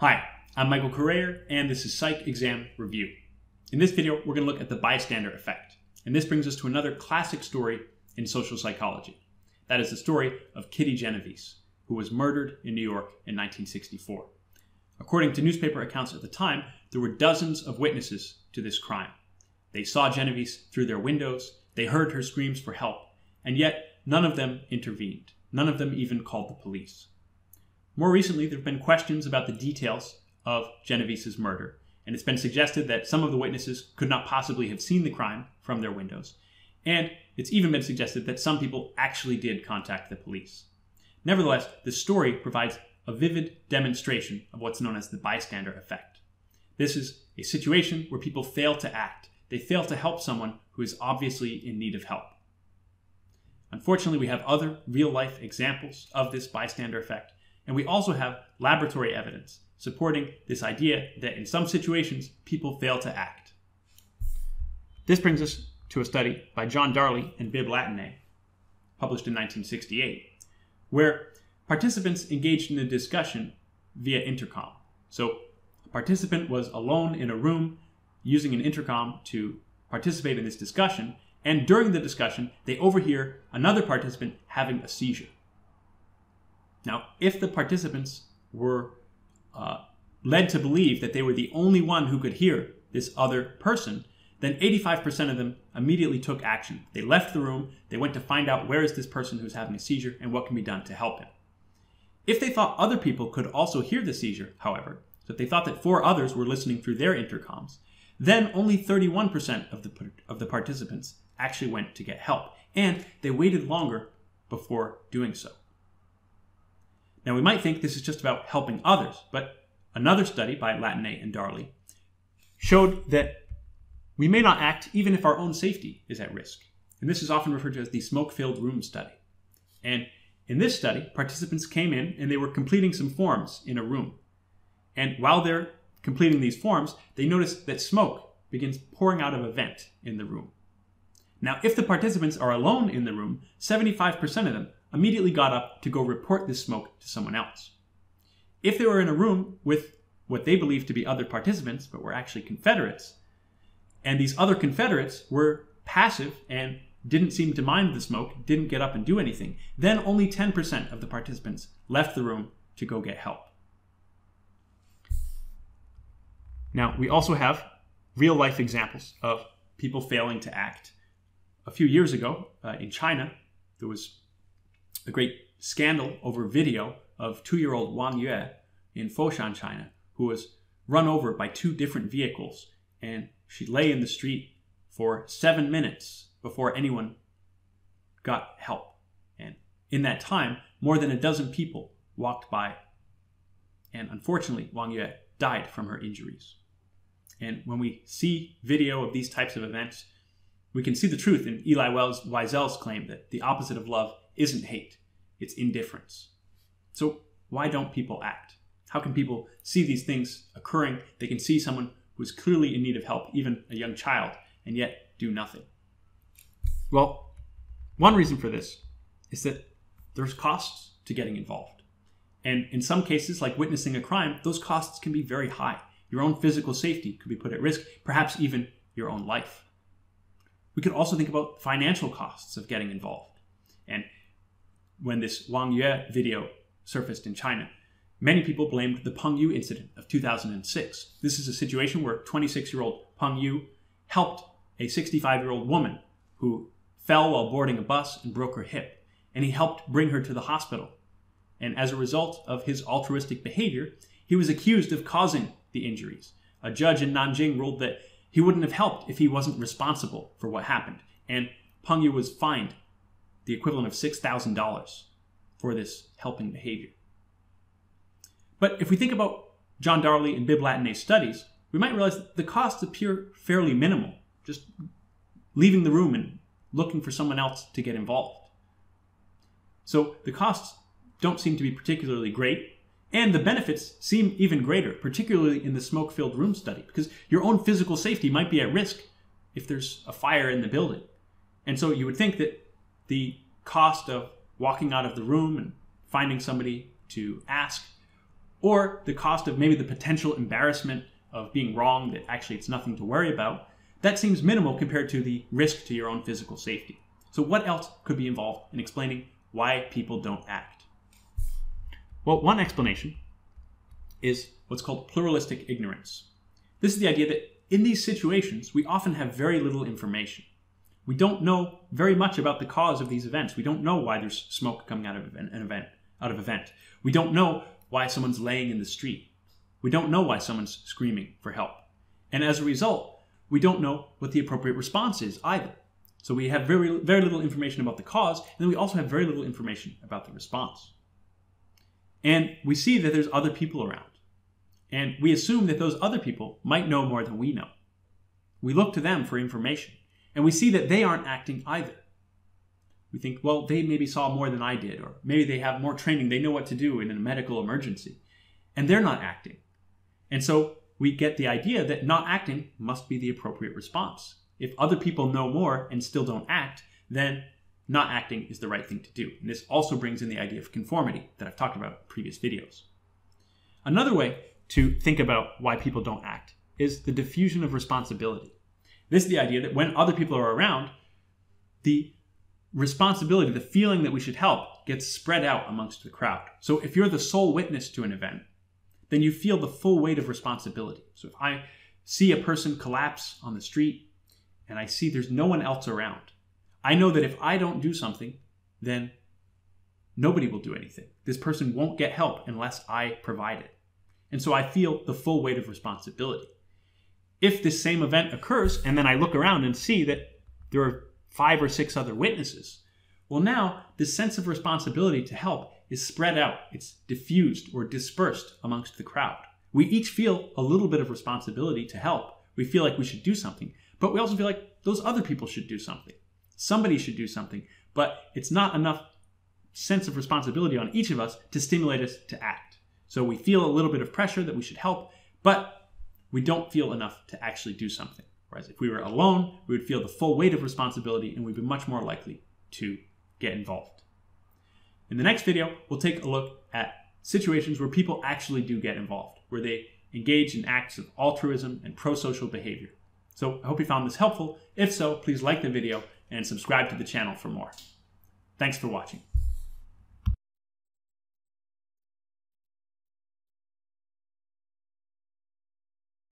Hi, I'm Michael Corayer, and this is Psych Exam Review. In this video, we're going to look at the bystander effect. And this brings us to another classic story in social psychology. That is the story of Kitty Genovese, who was murdered in New York in 1964. According to newspaper accounts at the time, there were dozens of witnesses to this crime. They saw Genovese through their windows, they heard her screams for help, and yet none of them intervened. None of them even called the police. More recently, there have been questions about the details of Genovese's murder, and it's been suggested that some of the witnesses could not possibly have seen the crime from their windows, and it's even been suggested that some people actually did contact the police. Nevertheless, the story provides a vivid demonstration of what's known as the bystander effect. This is a situation where people fail to act. They fail to help someone who is obviously in need of help. Unfortunately, we have other real life examples of this bystander effect, and we also have laboratory evidence supporting this idea that in some situations people fail to act. This brings us to a study by John Darley and Bibb Latané, published in 1968, where participants engaged in a discussion via intercom. So, a participant was alone in a room using an intercom to participate in this discussion, and during the discussion, they overhear another participant having a seizure. Now, if the participants were uh, led to believe that they were the only one who could hear this other person, then 85% of them immediately took action. They left the room, they went to find out where is this person who's having a seizure and what can be done to help him. If they thought other people could also hear the seizure, however, so if they thought that four others were listening through their intercoms, then only 31% of the, of the participants actually went to get help, and they waited longer before doing so. Now, we might think this is just about helping others, but another study by Latané and Darley showed that we may not act even if our own safety is at risk. And this is often referred to as the smoke filled room study. And in this study, participants came in and they were completing some forms in a room. And while they're completing these forms, they notice that smoke begins pouring out of a vent in the room. Now, if the participants are alone in the room, 75% of them immediately got up to go report this smoke to someone else. If they were in a room with what they believed to be other participants, but were actually Confederates, and these other Confederates were passive and didn't seem to mind the smoke, didn't get up and do anything, then only 10% of the participants left the room to go get help. Now, we also have real life examples of people failing to act. A few years ago uh, in China, there was a great scandal over video of two year old Wang Yue in Foshan, China, who was run over by two different vehicles. And she lay in the street for seven minutes before anyone got help. And in that time, more than a dozen people walked by. And unfortunately, Wang Yue died from her injuries. And when we see video of these types of events, we can see the truth in Elie Wiesel's claim that the opposite of love isn't hate, it's indifference. So, why don't people act? How can people see these things occurring? They can see someone who's clearly in need of help, even a young child, and yet do nothing. Well, one reason for this is that there's costs to getting involved. And in some cases, like witnessing a crime, those costs can be very high. Your own physical safety could be put at risk, perhaps even your own life. We could also think about financial costs of getting involved. And when this Wang Yue video surfaced in China, many people blamed the Peng Yu incident of 2006. This is a situation where 26 year old Peng Yu helped a 65 year old woman who fell while boarding a bus and broke her hip, and he helped bring her to the hospital. And as a result of his altruistic behavior, he was accused of causing the injuries. A judge in Nanjing ruled that he wouldn't have helped if he wasn't responsible for what happened, and Peng Yu was fined the equivalent of $6,000 for this helping behavior. But if we think about John Darley and Latané's studies, we might realize that the costs appear fairly minimal, just leaving the room and looking for someone else to get involved. So the costs don't seem to be particularly great, and the benefits seem even greater, particularly in the smoke filled room study, because your own physical safety might be at risk if there's a fire in the building. And so you would think that the cost of walking out of the room and finding somebody to ask or the cost of maybe the potential embarrassment of being wrong that actually it's nothing to worry about, that seems minimal compared to the risk to your own physical safety. So, what else could be involved in explaining why people don't act? Well, one explanation is what's called pluralistic ignorance. This is the idea that in these situations, we often have very little information. We don't know very much about the cause of these events. We don't know why there's smoke coming out of an event, out of event. We don't know why someone's laying in the street. We don't know why someone's screaming for help. And as a result, we don't know what the appropriate response is either. So we have very, very little information about the cause, and then we also have very little information about the response. And we see that there's other people around. And we assume that those other people might know more than we know. We look to them for information, and we see that they aren't acting either. We think, well, they maybe saw more than I did, or maybe they have more training, they know what to do in a medical emergency, and they're not acting. And so we get the idea that not acting must be the appropriate response. If other people know more and still don't act, then not acting is the right thing to do. And this also brings in the idea of conformity that I've talked about in previous videos. Another way to think about why people don't act is the diffusion of responsibility. This is the idea that when other people are around, the responsibility, the feeling that we should help, gets spread out amongst the crowd. So if you're the sole witness to an event, then you feel the full weight of responsibility. So if I see a person collapse on the street and I see there's no one else around, I know that if I don't do something, then nobody will do anything. This person won't get help unless I provide it. And so I feel the full weight of responsibility. If this same event occurs and then I look around and see that there are five or six other witnesses, well, now this sense of responsibility to help is spread out, it's diffused or dispersed amongst the crowd. We each feel a little bit of responsibility to help. We feel like we should do something, but we also feel like those other people should do something. Somebody should do something, but it's not enough sense of responsibility on each of us to stimulate us to act. So we feel a little bit of pressure that we should help, but we don't feel enough to actually do something. Whereas if we were alone, we would feel the full weight of responsibility and we'd be much more likely to get involved. In the next video, we'll take a look at situations where people actually do get involved, where they engage in acts of altruism and pro-social behavior. So I hope you found this helpful. If so, please like the video and subscribe to the channel for more. Thanks for watching.